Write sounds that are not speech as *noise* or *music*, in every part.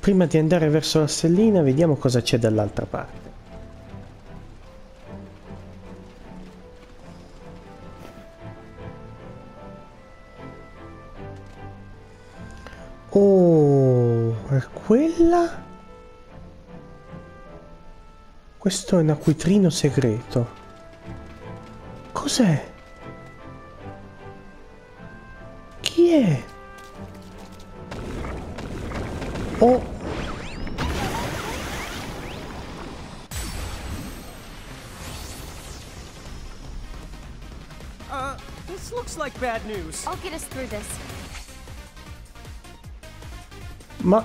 prima di andare verso la stellina vediamo cosa c'è dall'altra parte. Oh, è quella? Questo è un acquitrino segreto. Cos'è? I'll get us through this. Ma...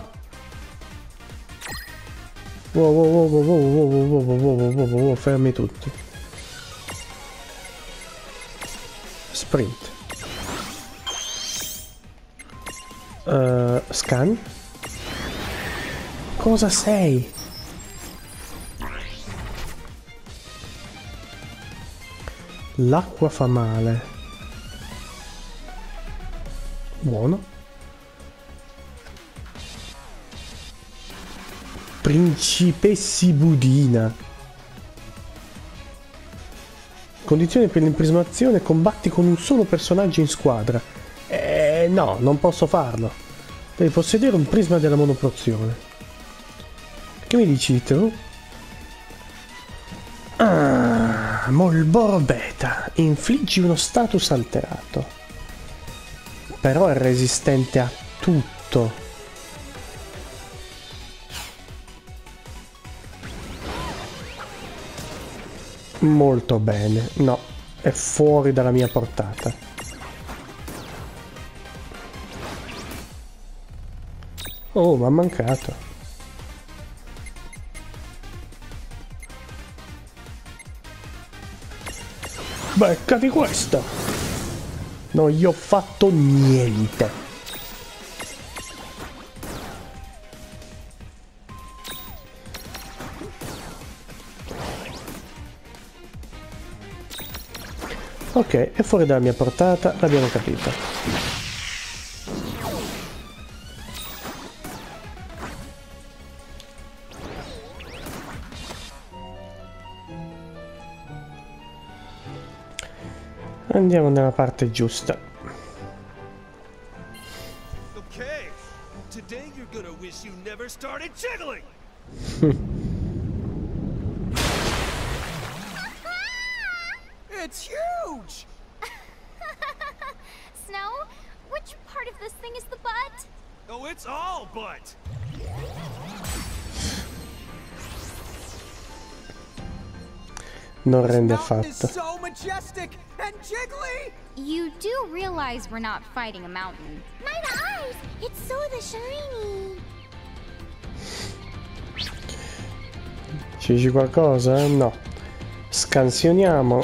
Wow, wow, wow, wow, wow, wow, wow, wow, wow, wow, wow, wow, fermi tutti. Sprint. Uh, scan. Cosa sei? L'acqua fa male. Buono. Principessi Budina. Condizione per l'imprismazione, combatti con un solo personaggio in squadra. Eh no, non posso farlo. Devi possedere un prisma della monoprozione. Che mi dici tu? Ah, Molboro Beta. Infliggi uno status alterato. Però è resistente a tutto. Molto bene. No, è fuori dalla mia portata. Oh, mi ha mancato. Beccati questo! Non gli ho fatto niente. Ok, è fuori dalla mia portata, l'abbiamo capito. Andiamo nella parte giusta. Okay, today you're gonna wish you never started jiggling! *laughs* it's huge! *laughs* Snow, which part of this thing is the butt? Oh, it's all butt! Non rende affatto. And jiggly! You do realize we're not fighting a mountain. My eyes! It's so the shiny! Ci dici qualcosa? No. Scansioniamo.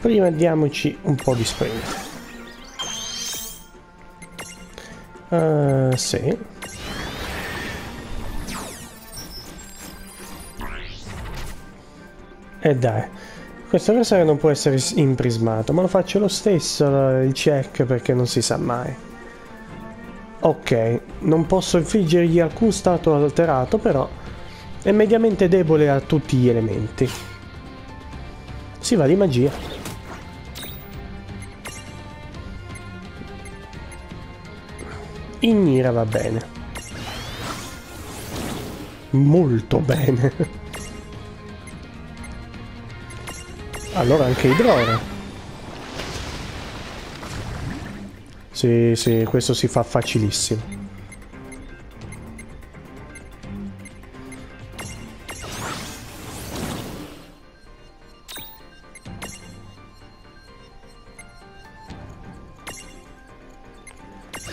Prima diamoci un po' di sprint. Uh, sì. E dai. Questo avversario non può essere imprismato, ma lo faccio lo stesso il check perché non si sa mai. Ok, non posso infliggergli alcun stato alterato, però è mediamente debole a tutti gli elementi. Si va di magia. Ignira va bene. Molto bene. *laughs* Allora anche idrone. Sì, sì, questo si fa facilissimo.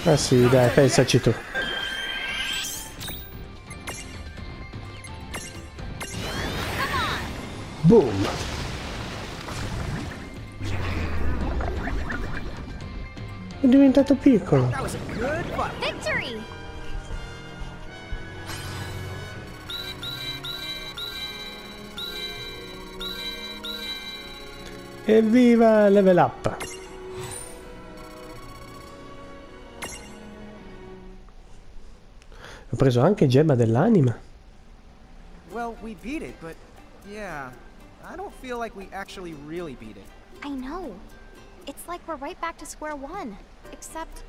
Ah sì, dai, pensaci tu. Boom! È diventato piccolo. Evviva level up! Ha preso anche gemma dell'anima. Well, we beat it, but yeah, I don't feel like we actually really beat it. I know. It's like we're right back to square one. Except,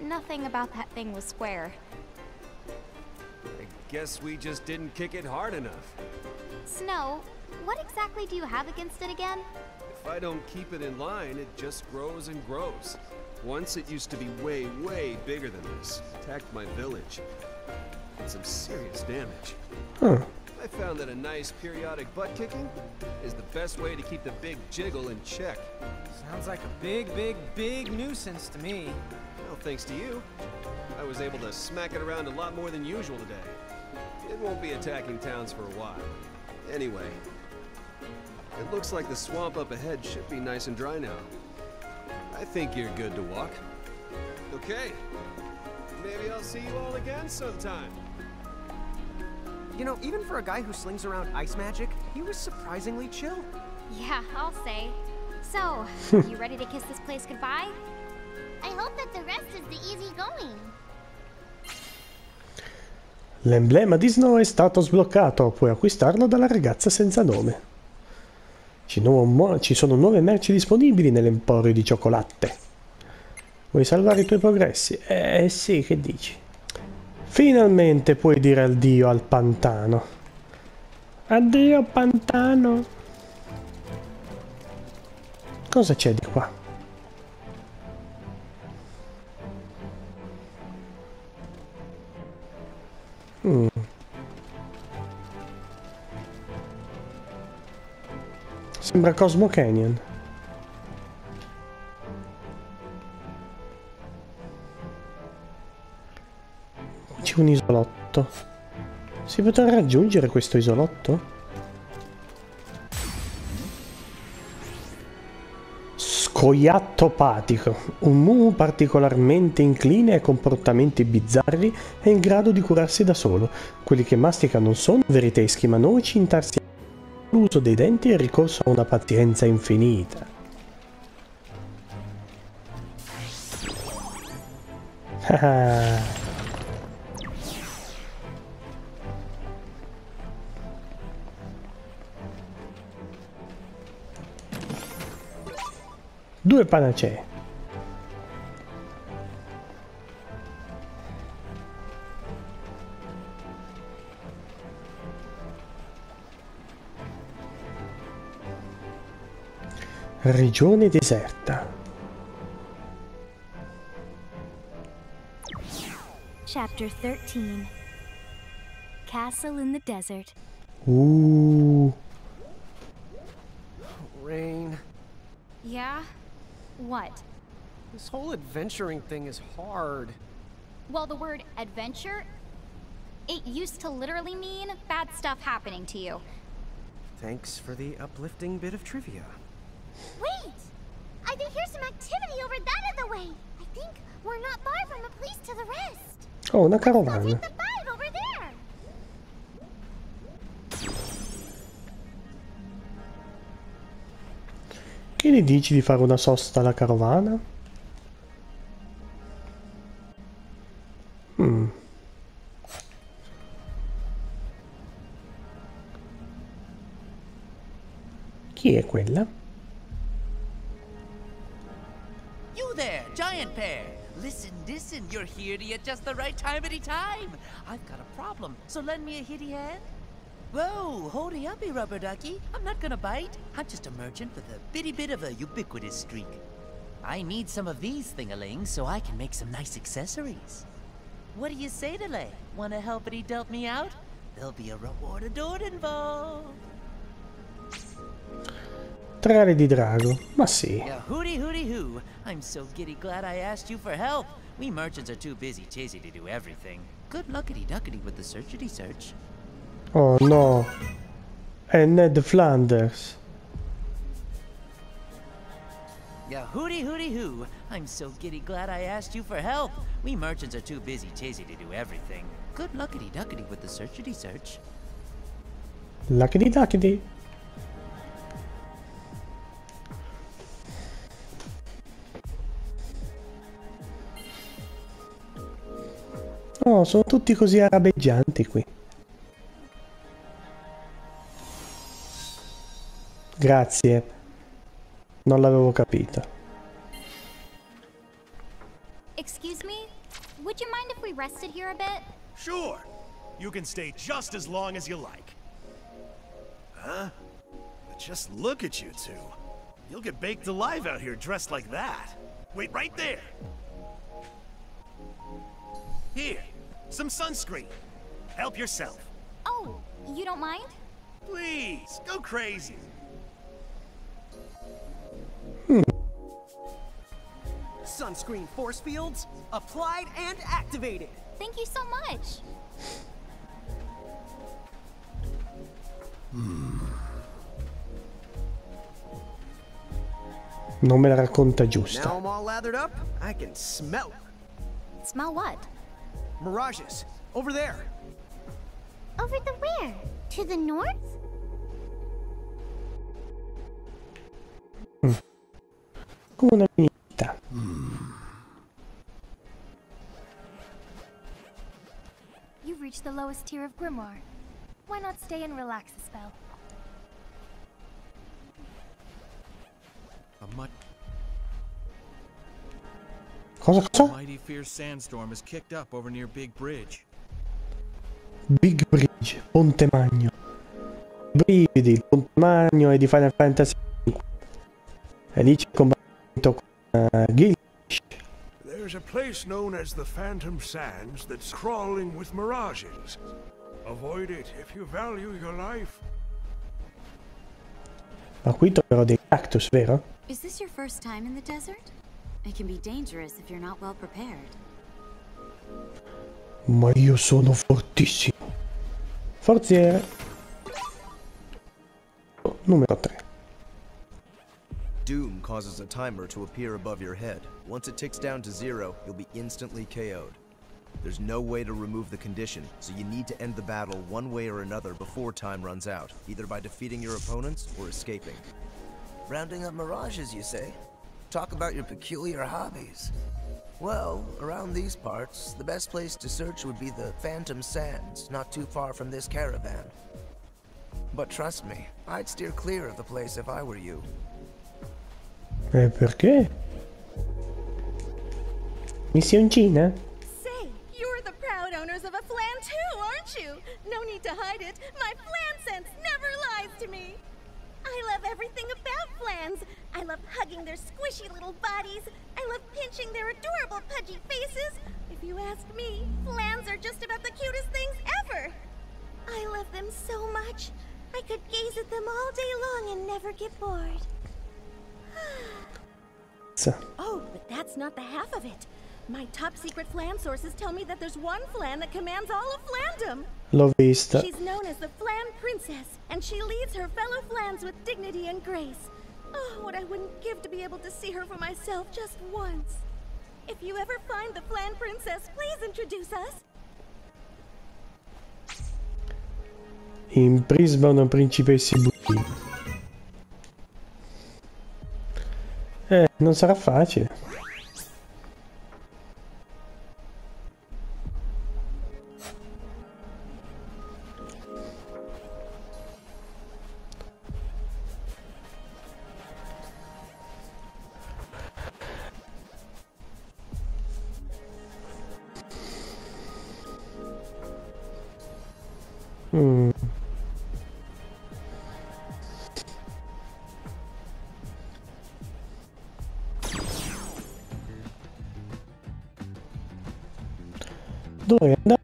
nothing about that thing was square. I guess we just didn't kick it hard enough. Snow, what exactly do you have against it again? If I don't keep it in line, it just grows and grows. Once it used to be way, way bigger than this. Attacked my village. Did some serious damage. Huh. I found that a nice periodic butt kicking is the best way to keep the big jiggle in check. Sounds like a big, big, big nuisance to me. Well, thanks to you, I was able to smack it around a lot more than usual today. It won't be attacking towns for a while. Anyway, it looks like the swamp up ahead should be nice and dry now. I think you're good to walk. Okay. Maybe I'll see you all again sometime. You know, even for a guy who slings around ice magic, he was surprisingly chill. Yeah, I'll say. So, *laughs* you ready to kiss this place goodbye? I hope that the rest is the easy going. L'emblema di Snow è stato sbloccato, puoi acquistarlo dalla ragazza senza nome. Ci, nuovo mo- ci sono nuove merci disponibili nell'emporio di cioccolate. Vuoi salvare i tuoi progressi? Eh sì, che dici? Finalmente puoi dire addio al pantano. Addio pantano. Cosa c'è di qua? Mm. Sembra Cosmo Canyon. Un isolotto. Si potrà raggiungere questo isolotto? Scoiattopatico, un mumu particolarmente incline ai comportamenti bizzarri è in grado di curarsi da solo. Quelli che mastica non sono veri teschi, ma noci intarsiati. L'uso dei denti e ricorso a una pazienza infinita. Ah. Due panacee. Regione deserta. Chapter 13 Castle in the Desert. Uh, this whole adventuring thing is hard. Well, the word adventure, it used to literally mean bad stuff happening to you. Thanks for the uplifting bit of trivia. Wait! I can hear some activity over that other way. I think we're not far from a place to the rest. oh, una I'll carovana. the five over there. Che ne dici di fare una sosta alla carovana? Quella? You there, giant pear! Listen, listen, you're here to at just the right time any time. I've got a problem, so lend me a hitty hand. Whoa, holdy uppy, rubber ducky. I'm not gonna bite. I'm just a merchant with a bitty bit of a ubiquitous streak. I need some of these thingalings so I can make some nice accessories. What do you say, Delay? Wanna help helpity delp me out? There'll be a reward adored involved. Trale di drago. Ma sì. Hooty hooty hoo. I'm so giddy glad I asked you for help. We merchants are too busy to do everything. Good luckity duckity with the searchity search. Oh no. È Ned Flanders. Yeah, hooty hoo. I'm so giddy glad I asked you for help. We merchants are too busy to do everything. Good luckity duckity with the searchity search. Luckity duckity. No, sono tutti così arabeggianti qui. Grazie. Non l'avevo capito. Excuse me? Would you mind if we rested here a bit? Sure. You can stay just as long as you like. Huh? But just look at you two. You'll get baked alive out here dressed like that. Wait right there. Here, some sunscreen. Help yourself. Oh, you don't mind? Please, go crazy. Sunscreen force fields applied and activated. Thank you so much. Non me la racconta giusta. Now. I'm all lathered up. I can smell Smell what? Mirages over there. Over the where? To the north? Come una finita. Hmm. You've reached the lowest tier of Grimoire. Why not stay and relax a spell? A Cosa cosa? mighty fierce sandstorm has kicked up over near Big Bridge. Big Bridge, Ponte Magno. Brividi, il Ponte Magno è di Final Fantasy V. E lì c'è il combattimento con uh, Gilgamesh. There's a place known as the Phantom Sands that's crawling with mirages. Avoid it if you value your life. Ma qui troverò dei cactus, vero? Is this your first time in the desert? It can be dangerous if you're not well prepared. Ma io sono fortissimo. Forziere. Numero 3. Doom causes a timer to appear above your head. Once it ticks down to zero, you'll be instantly KO'd. There's no way to remove the condition, so you need to end the battle one way or another before time runs out, either by defeating your opponents or escaping. Rounding up mirages, you say? Talk about your peculiar hobbies. Well, around these parts, the best place to search would be the Phantom Sands, not too far from this caravan. But trust me, I'd steer clear of the place if I were you. E perché? Missioncina? Say, you're the proud owners of a flan too, aren't you? No need to hide it. My flan sense never lies to me. I love everything about flans. I love hugging their squishy little bodies. I love pinching their adorable pudgy faces. If you ask me, flans are just about the cutest things ever. I love them so much. I could gaze at them all day long and never get bored. *sighs* Oh, but that's not the half of it. My top secret flan sources tell me that there's one flan that commands all of flandom. L'ho vista. She's known as the Flan Princess, and she leads her fellow flans with dignity and grace. Oh, what I wouldn't give to be able to see her for myself just once. If you ever find the Flan Princess, please introduce us. In principessi buchi. Eh, non sarà facile.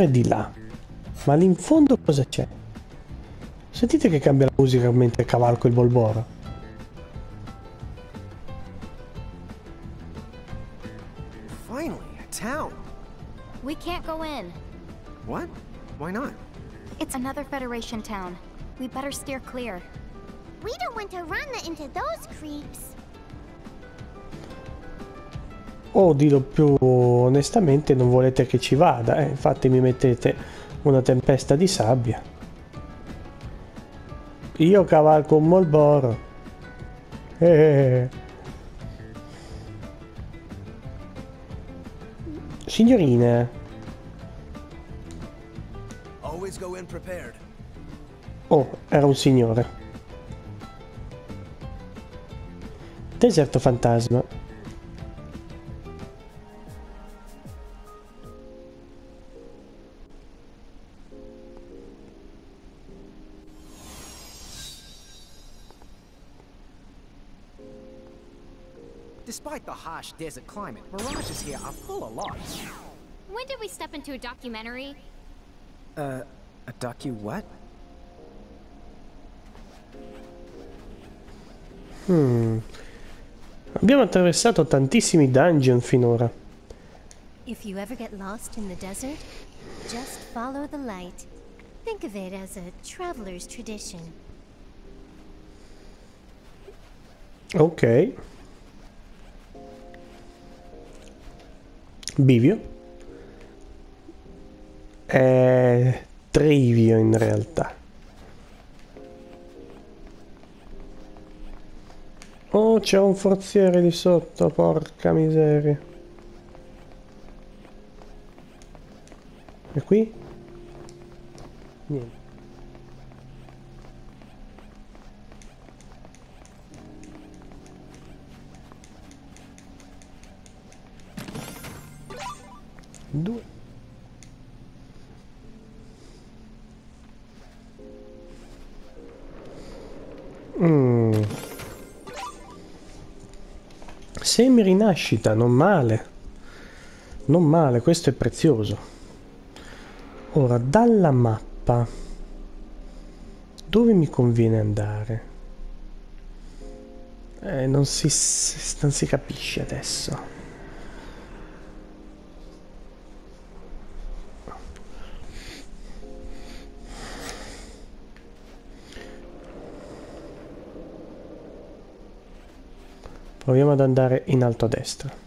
Andare di là. Ma lì in fondo cosa c'è? Sentite che cambia la musica mentre cavalco il Bolboro. Finally, a town. We can't go in. What? Why not? It's another Federation town. We better steer clear. We don't want to run into those creeps. O dirò più onestamente non volete che ci vada, eh, infatti mi mettete una tempesta di sabbia. Io cavalco un Molboro. Eh. Signorina, go in prepared. Oh, era un signore. Deserto fantasma. Despite the harsh desert climate, mirages here are full of life. When did we step into a documentary? Uh, a docu what? Hmm. Abbiamo attraversato tantissimi dungeon finora. If you ever get lost in the desert, just follow the light. Think of it as a traveler's tradition. Ok. Bivio. È Trivio in realtà. Oh, c'è un forziere di sotto, porca miseria. E qui? Niente. Due. Mm. Semi rinascita, non male. Non male, questo è prezioso. Ora, dalla mappa, dove mi conviene andare? Eh, non si, non si capisce adesso. Proviamo ad andare in alto a destra.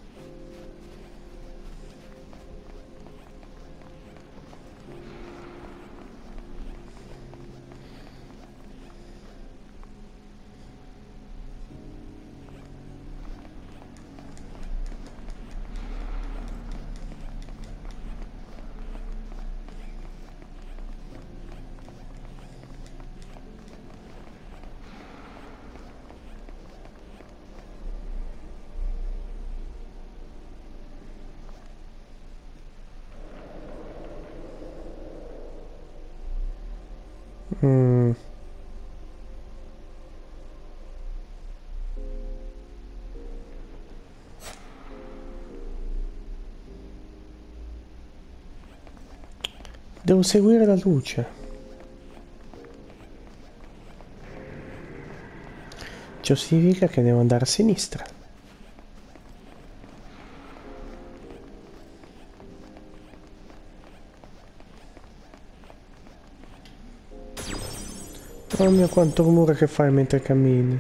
Mm. Devo seguire la luce. Ciò significa che devo andare a sinistra. Oh mio quanto rumore che fai mentre cammini.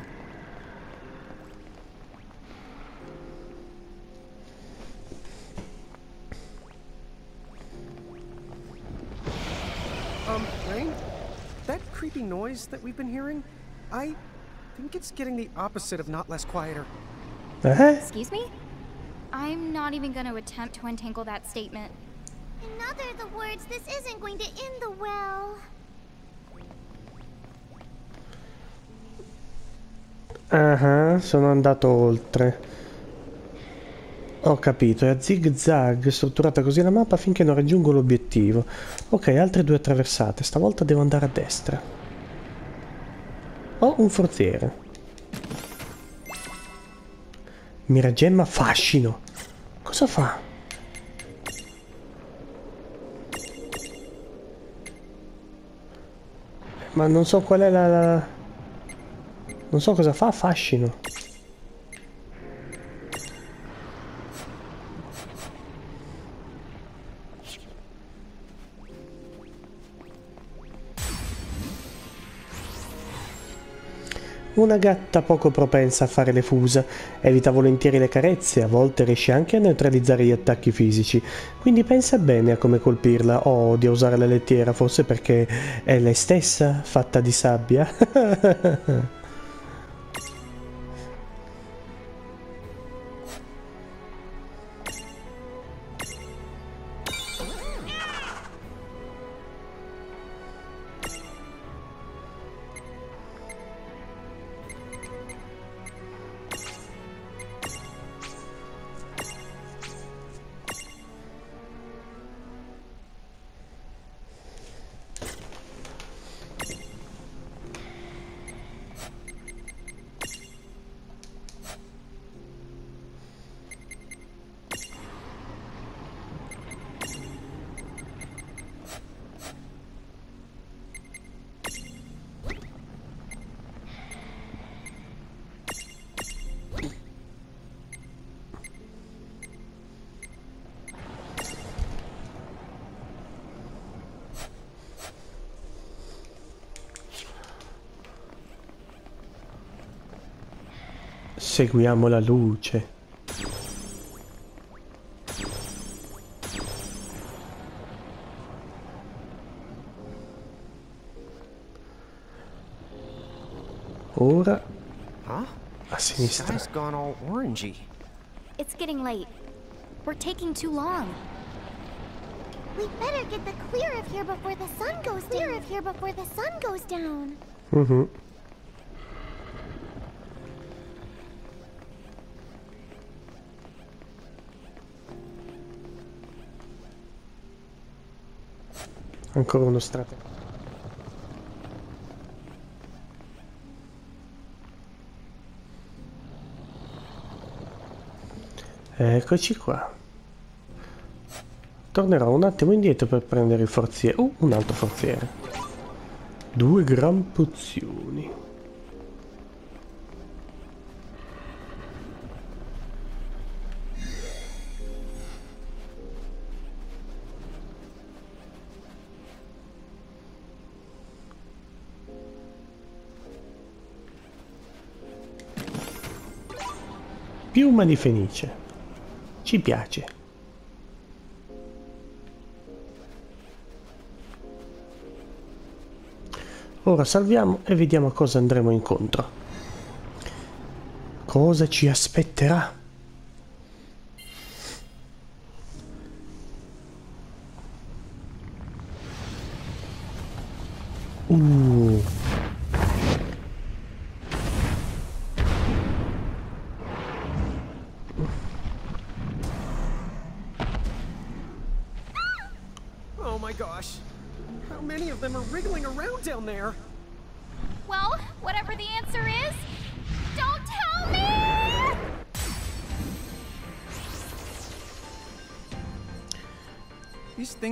Um, Rain? That creepy noise that we've been hearing? I think it's getting the opposite of not less quieter. Eh? Excuse me? I'm not even going to attempt to untangle that statement. In other the words, this isn't going to end the well. Ah, sono andato oltre. Ho capito, è a zig zag, strutturata così la mappa finché non raggiungo l'obiettivo. Ok, altre due attraversate, stavolta devo andare a destra. Ho un forziere. Miragemma fascino. Cosa fa? Ma non so qual è la... la... Non so cosa fa fascino. Una gatta poco propensa a fare le fusa, evita volentieri le carezze, a volte riesce anche a neutralizzare gli attacchi fisici, quindi pensa bene a come colpirla o odia usare la lettiera, forse perché è lei stessa fatta di sabbia. *laughs* Seguiamo la luce. Ora a sinistra. Sky's gone all orangey. It's getting late. We're taking too long. We better get the clear of here before the sun goes down. Of here before the sun goes down. Mhm. Ancora uno strato. Eccoci qua. Tornerò un attimo indietro per prendere il forziere. Uh, un altro forziere. Due gran pozioni. Piuma di fenice. Ci piace. Ora salviamo e vediamo a cosa andremo incontro. Cosa ci aspetterà?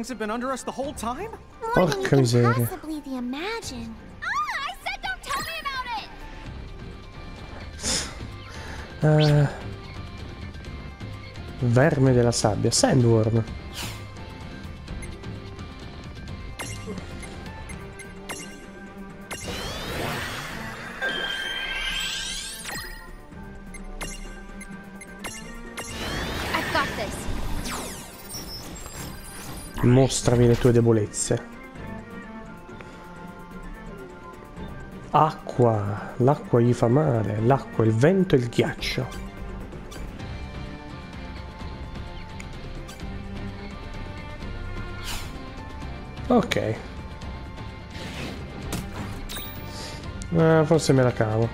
Things have been under us the whole time? More than you Porca can miseria. possibly imagine. Ah, I said don't tell me about it! *sighs* Eh, verme della sabbia, sandworm. Mostrami le tue debolezze. Acqua, l'acqua gli fa male, l'acqua, il vento e il ghiaccio. Ok. Eh, forse me la cavo.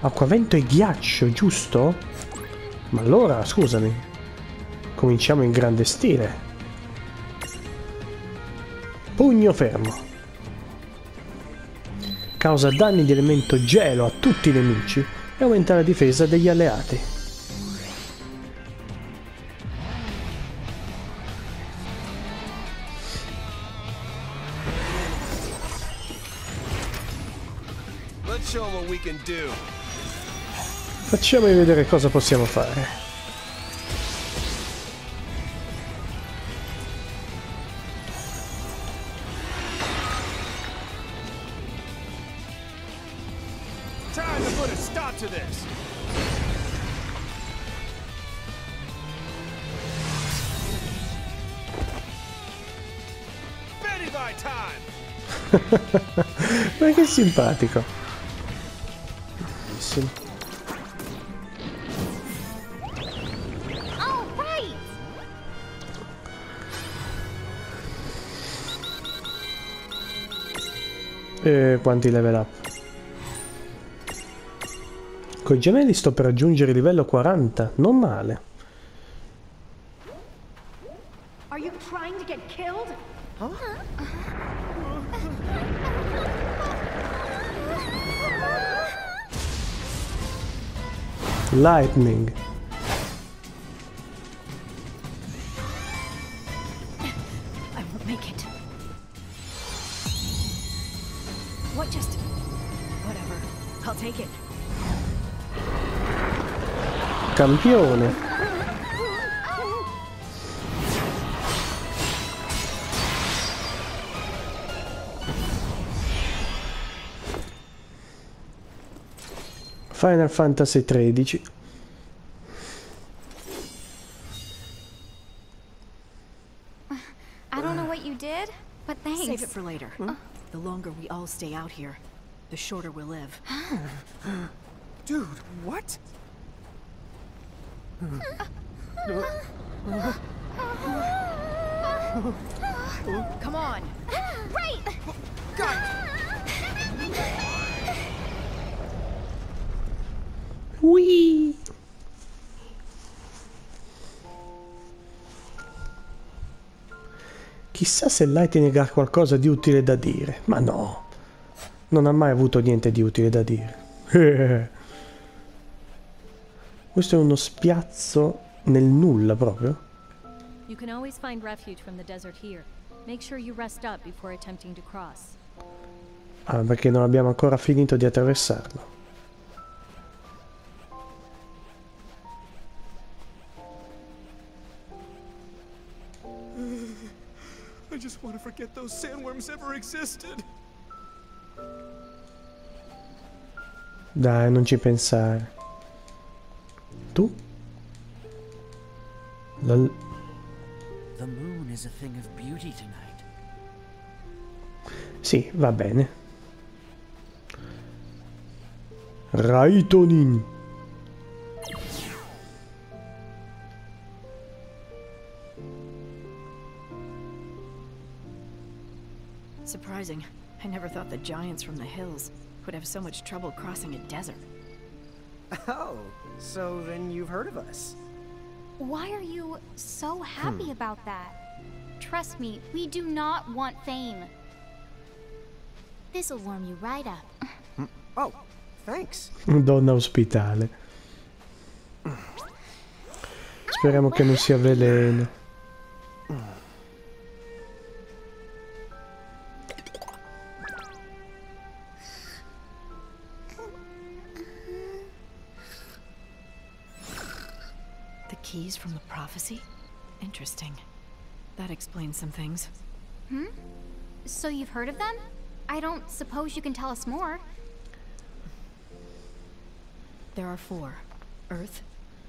Acqua, vento e ghiaccio, giusto? Ma allora, scusami. Cominciamo in grande stile. Pugno fermo. Causa danni di elemento gelo a tutti i nemici e aumenta la difesa degli alleati. Facciamo vedere cosa possiamo fare. Simpatico. Bellissimo. All right. E quanti level up? Coi gemelli sto per raggiungere il livello 40, non male. Are you trying to get killed? Lightning. I won't make it. What just... Whatever. I'll take it. Campione. Final Fantasy XIII. I don't know what you did, but thanks. Save it for later. The longer we all stay out here, the shorter we'll live. *gasps* Dude, what? *laughs* Come on! Right! *laughs* *laughs* Whee! Chissà se Lightning ha qualcosa di utile da dire. Ma no, non ha mai avuto niente di utile da dire. *laughs* Questo è uno spiazzo nel nulla proprio. You can always find refuge from the desert here. Make sure you rest up before attempting to cross. Ah, perché non abbiamo ancora finito di attraversarlo. I just want to forget those sandworms ever existed. Dai, non ci pensare. Tu? La- The moon is a thing of beauty tonight. Sì, va bene. Raitonin. Surprising. I never thought the giants from the hills would have so much trouble crossing a desert. Oh, so then you've heard of us. Why are you so happy Hmm. about that? Trust me, we do not want fame. This'll warm you right up. Oh, thanks. *laughs* Donna ospitale. Speriamo che non sia veleno. Interesting. That explains some things. Hmm? So you've heard of them? I don't suppose you can tell us more. There are four earth,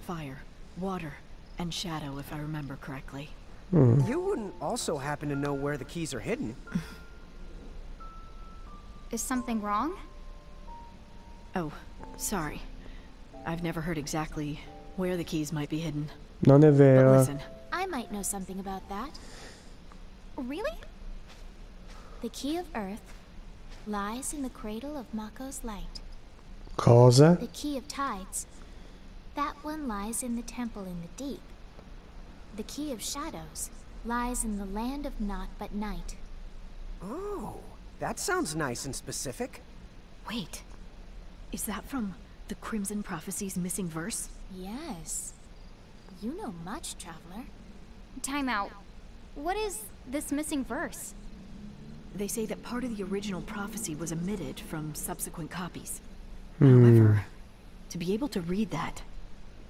fire, water, and shadow, if I remember correctly. You wouldn't also happen to know where the keys are hidden. Is something wrong? Oh, sorry. I've never heard exactly where the keys might be hidden. Non è But listen, I might know something about that. Really? The key of Earth lies in the cradle of Mako's light. Cosa? The key of tides. That one lies in the temple in the deep. The key of shadows lies in the land of naught but night. Oh, that sounds nice and specific. wait. Is that from the Crimson Prophecy's missing verse? Yes. You know much, traveler. Time out. What is this missing verse? They say that part of the original prophecy was omitted from subsequent copies. Hmm. However, to be able to read that,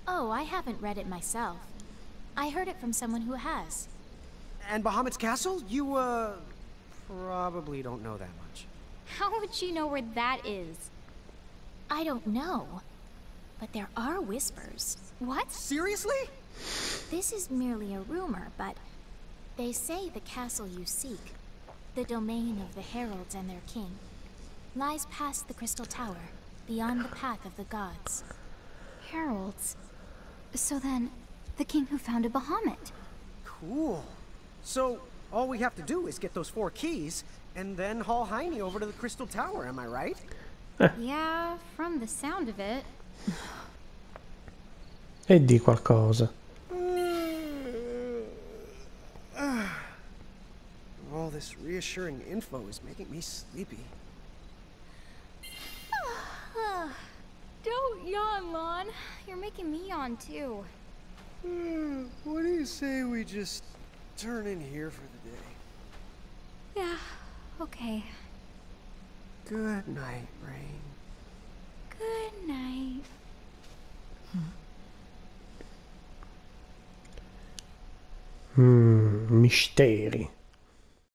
Oh, I haven't read it myself. I heard it from someone who has. And Bahamut's castle? You, uh, probably don't know that much. How would she know where that is? I don't know. But there are whispers. What? Seriously? This is merely a rumor, but they say the castle you seek, the domain of the heralds and their king, lies past the Crystal Tower, beyond the path of the gods. Heralds. So then, the king who founded Bahamut. Cool. So, all we have to do is get those four keys, and then haul Heine over to the Crystal Tower, am I right? *laughs* yeah, from the sound of it. E di qualcosa. All this reassuring info is making me sleepy. *sighs* Don't yawn, Lon. You're making me yawn too. What do you say we just turn in here for the day? Yeah, okay. Good night, Rain. Good night. Mm, misteri.